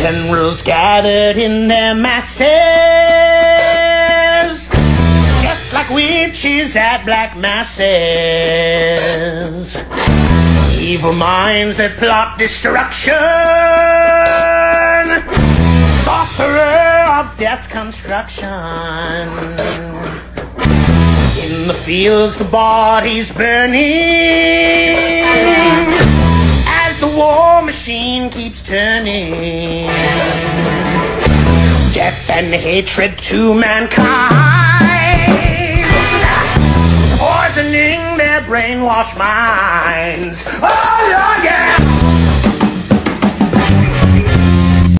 Generals gathered in their masses, just like witches at black masses. Evil minds that plot destruction, sorcerer of death's construction. In the fields, the bodies burning as the war machine keeps turning. Death and hatred to mankind, poisoning their brainwashed minds. Oh.